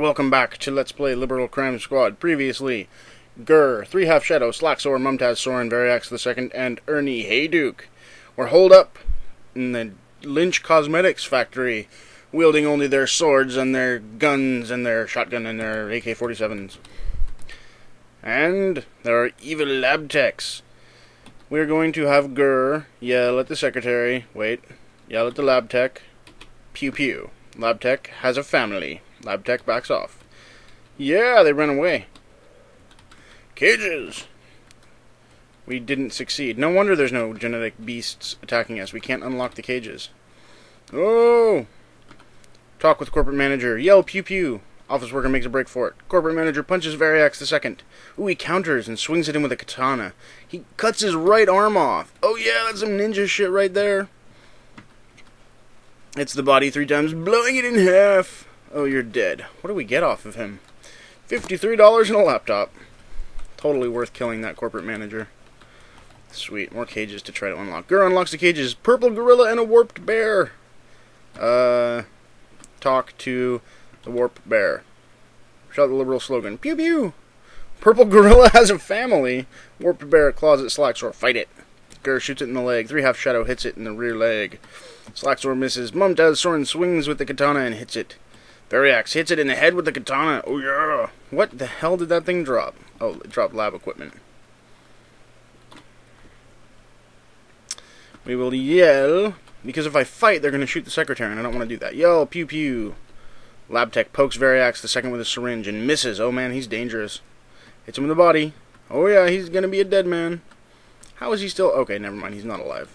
Welcome back to Let's Play Liberal Crime Squad. Previously, Gur, Three Half Shadow, Slacksor, Mumtaz Soren, Variax II, and Ernie Hayduke were holed up in the Lynch Cosmetics factory, wielding only their swords and their guns and their shotgun and their AK-47s. And there are evil lab techs. We're going to have Gur yell at the secretary, wait, yell at the lab tech, pew pew. Lab tech has a family. Lab tech backs off. Yeah, they ran away. Cages! We didn't succeed. No wonder there's no genetic beasts attacking us. We can't unlock the cages. Oh! Talk with corporate manager. Yell pew pew. Office worker makes a break for it. Corporate manager punches Variax the second. Ooh, he counters and swings at him with a katana. He cuts his right arm off. Oh yeah, that's some ninja shit right there. It's the body three times, blowing it in half. Oh, you're dead. What do we get off of him? $53 and a laptop. Totally worth killing that corporate manager. Sweet, more cages to try to unlock. Gur unlocks the cages. Purple gorilla and a warped bear. Uh, talk to the warped bear. Shout the liberal slogan. Pew pew. Purple gorilla has a family. Warped bear claws at Slacksor. Fight it. Gur shoots it in the leg. Three half shadow hits it in the rear leg. Slacksor misses. Mumtaz Soren swings with the katana and hits it. Variax hits it in the head with the katana. Oh yeah. What the hell did that thing drop? Oh, it dropped lab equipment. We will yell, because if I fight, they're going to shoot the secretary, and I don't want to do that. Yell, pew pew. Lab tech pokes Variax the second with a syringe and misses. Oh man, he's dangerous. Hits him in the body. Oh yeah, he's going to be a dead man. How is he still? Okay, never mind. He's not alive.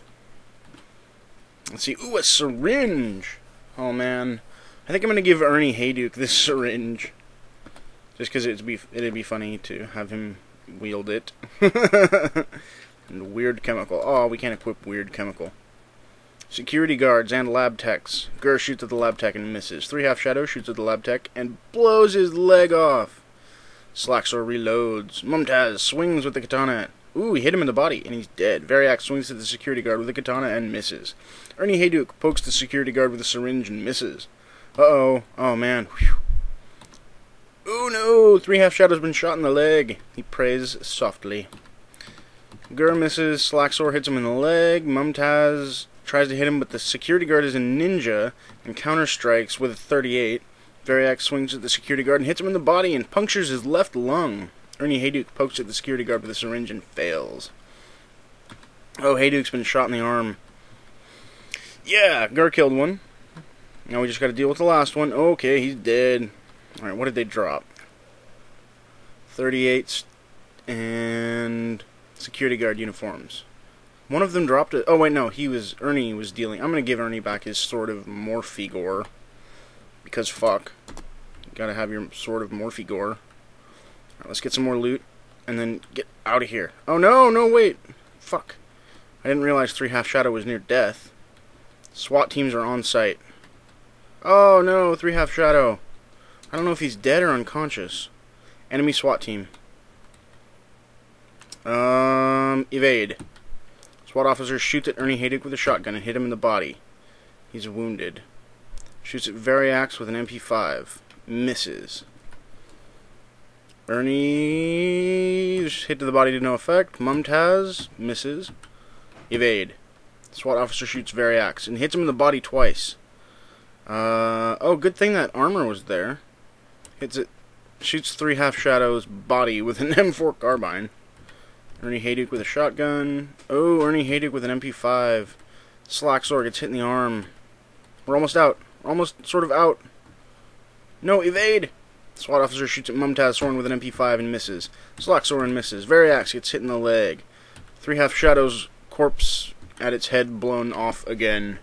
Let's see. Ooh, a syringe. Oh man. I think I'm to give Ernie Hayduke this syringe. Just because it'd be, it'd be funny to have him wield it. and weird chemical. Oh, we can't equip weird chemical. Security guards and lab techs. Gur shoots at the lab tech and misses. Three half shadow shoots at the lab tech and blows his leg off. Slacksor reloads. Mumtaz swings with the katana. Ooh, he hit him in the body, and he's dead. Variax swings at the security guard with a katana and misses. Ernie Hayduke pokes the security guard with a syringe and misses. Uh-oh. Oh, man. Whew. Oh, no! Three half shadow's been shot in the leg. He prays softly. Gur misses. Slacksor hits him in the leg. Mumtaz tries to hit him, but the security guard is a ninja and counter-strikes with a 38. Variax swings at the security guard and hits him in the body and punctures his left lung. Ernie Hayduke pokes at the security guard with a syringe and fails. Oh, Hayduke's been shot in the arm. Yeah, Gur killed one. Now we just gotta deal with the last one. Okay, he's dead. Alright, what did they drop? 38 and security guard uniforms. One of them dropped it. Oh, wait, no, he was. Ernie was dealing. I'm gonna give Ernie back his sword of Morphigore. Because fuck. You gotta have your sword of Morphigore. Let's get some more loot. And then get out of here. Oh, no, no, wait. Fuck. I didn't realize Three Half Shadow was near death. SWAT teams are on site. Oh, no, Three Half Shadow. I don't know if he's dead or unconscious. Enemy SWAT team. Um, evade. SWAT officer shoots at Ernie Hayduke with a shotgun and hit him in the body. He's wounded. Shoots at Variax with an MP5. Misses. Ernie hit to the body to no effect. Mumtaz misses. Evade. SWAT officer shoots Variax and hits him in the body twice. Uh, oh, good thing that armor was there. Hits it. Shoots three half shadows body with an M4 carbine. Ernie Hayduke with a shotgun. Oh, Ernie Hayduke with an MP5. Slacksor gets hit in the arm. We're almost out. We're almost sort of out. No, evade! SWAT officer shoots at Mumtaz Soren with an MP5 and misses. Slacksor and misses. Variax gets hit in the leg. Three half shadows corpse at its head blown off again.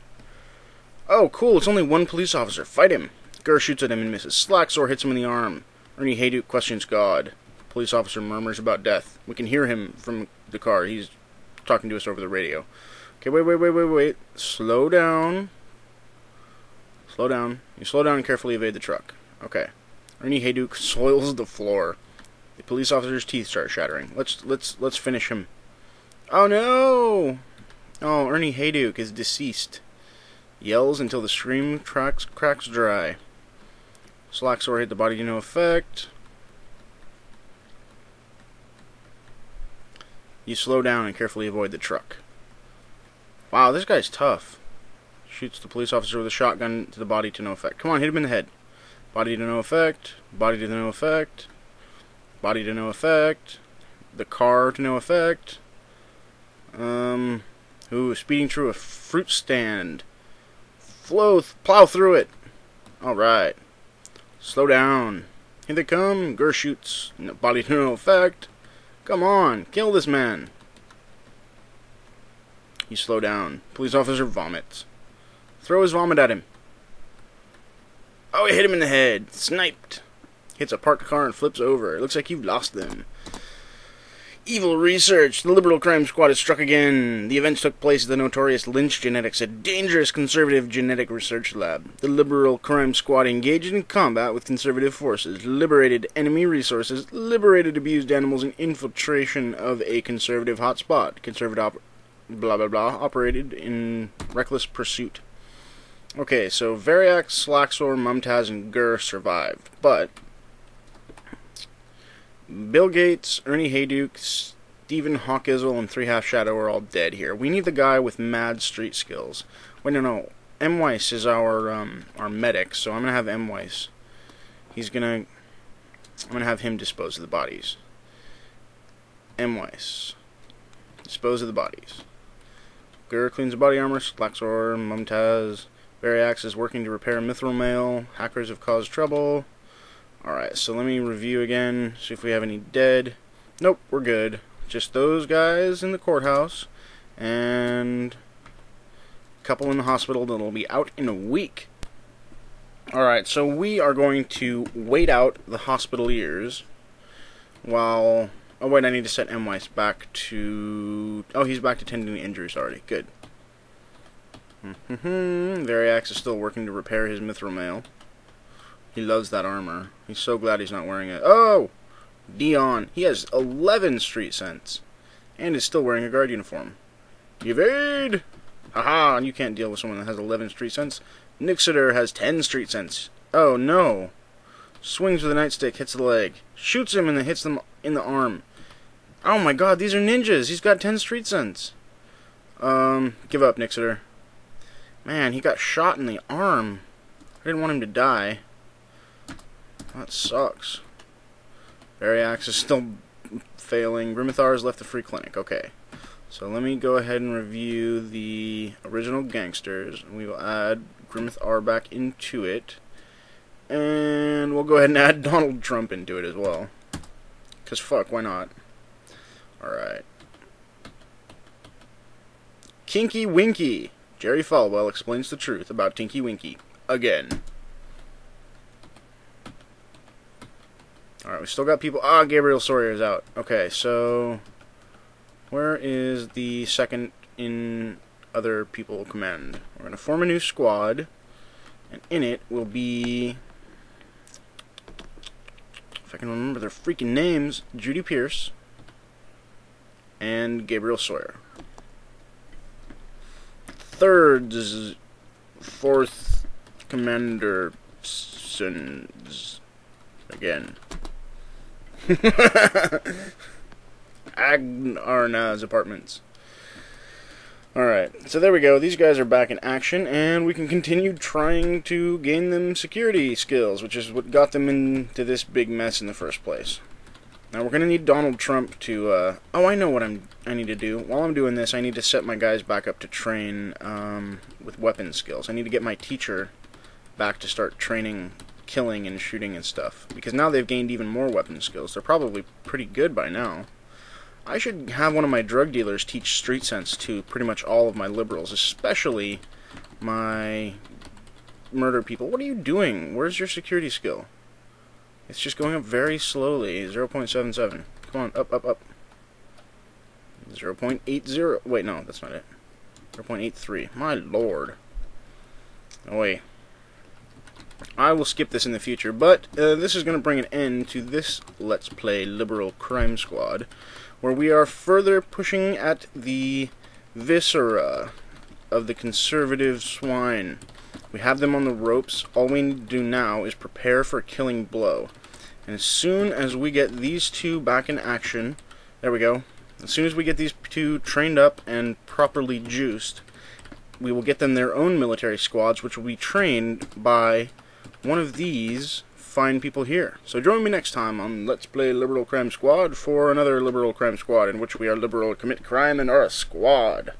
Oh, cool, it's only one police officer. Fight him. Gur shoots at him and misses. Slacksor hits him in the arm. Ernie Hayduke questions God. Police officer murmurs about death. We can hear him from the car. He's talking to us over the radio. Okay, wait, wait, wait, wait, wait. Slow down. Slow down. You slow down and carefully evade the truck. Okay. Ernie Hayduke soils the floor. The police officer's teeth start shattering. Let's let's let's finish him. Oh no! Oh, Ernie Hayduke is deceased. Yells until the scream cracks cracks dry. Slaxor hit the body to no effect. You slow down and carefully avoid the truck. Wow, this guy's tough. Shoots the police officer with a shotgun to the body to no effect. Come on, hit him in the head. Body to no effect. Body to no effect. Body to no effect. The car to no effect. Um, who speeding through a fruit stand. Flow, plow through it. All right. Slow down. Here they come. Gur shoots. Body to no effect. Come on, kill this man. You slow down. Police officer vomits. Throw his vomit at him. Oh, it hit him in the head. Sniped. Hits a parked car and flips over. It looks like you've lost them. Evil research. The Liberal Crime Squad has struck again. The events took place at the notorious Lynch Genetics, a dangerous conservative genetic research lab. The Liberal Crime Squad engaged in combat with conservative forces, liberated enemy resources, liberated abused animals, and infiltration of a conservative hotspot. Conservative op- blah blah blah operated in reckless pursuit. Okay, so Variax, Slaxor, Mumtaz, and Gur survived, but Bill Gates, Ernie Hayduke, Stephen Hawkizzle, and Three Half Shadow are all dead here. We need the guy with mad street skills. Wait, no, no. M. Weiss is our um, our medic, so I'm gonna have M. Weiss. He's gonna I'm gonna have him dispose of the bodies. M. Weiss. Dispose of the bodies. Gur cleans the body armor, Slaxor, Mumtaz, Variax is working to repair Mithril Mail, hackers have caused trouble. Alright, so let me review again, see if we have any dead. Nope, we're good. Just those guys in the courthouse, and a couple in the hospital that'll be out in a week. Alright, so we are going to wait out the hospitaliers while... Oh wait, I need to set M. Weiss back to... Oh, he's back to tending the injuries already. Good. Mm-hmm. Variax is still working to repair his mithril mail. He loves that armor. He's so glad he's not wearing it. Oh! Dion. He has 11 street sense. And is still wearing a guard uniform. Evade! Haha, and you can't deal with someone that has 11 street sense. Nixiter has 10 street sense. Oh no. Swings with a nightstick, hits the leg. Shoots him and then hits them in the arm. Oh my god, these are ninjas. He's got 10 street sense. Um, give up, Nixiter. Man, he got shot in the arm. I didn't want him to die. That sucks. Variax is still failing. Grimithar has left the free clinic. Okay. So let me go ahead and review the original gangsters. And we will add Grimithar back into it. And we'll go ahead and add Donald Trump into it as well. Because fuck, why not? Alright. Kinky Winky. Jerry Falwell explains the truth about Tinky Winky. Again. Alright, we still got people. Ah, Gabriel Sawyer is out. Okay, so. Where is the second in other people command? We're to form a new squad. And in it will be. If I can remember their freaking names Judy Pierce and Gabriel Sawyer. Third, fourth commander sons again. Agnarna's apartments. Alright, so there we go. These guys are back in action, and we can continue trying to gain them security skills, which is what got them into this big mess in the first place. Now we're gonna need Donald Trump to. Uh, oh, I know what I'm. I need to do. While I'm doing this, I need to set my guys back up to train um, with weapon skills. I need to get my teacher back to start training killing and shooting and stuff. Because now they've gained even more weapon skills. They're probably pretty good by now. I should have one of my drug dealers teach street sense to pretty much all of my liberals, especially my murder people. What are you doing? Where's your security skill? It's just going up very slowly. 0.77. Come on, up, up, up. 0.80. Wait, no, that's not it. 0.83. My lord. Oh, wait. I will skip this in the future, but uh, this is going to bring an end to this Let's Play Liberal Crime Squad, where we are further pushing at the viscera of the conservative swine. We have them on the ropes. All we need to do now is prepare for a killing blow. And as soon as we get these two back in action, there we go. As soon as we get these two trained up and properly juiced, we will get them their own military squads, which will be trained by one of these fine people here. So join me next time on Let's Play Liberal Crime Squad for another Liberal Crime Squad in which we are liberal, commit crime, and are a squad.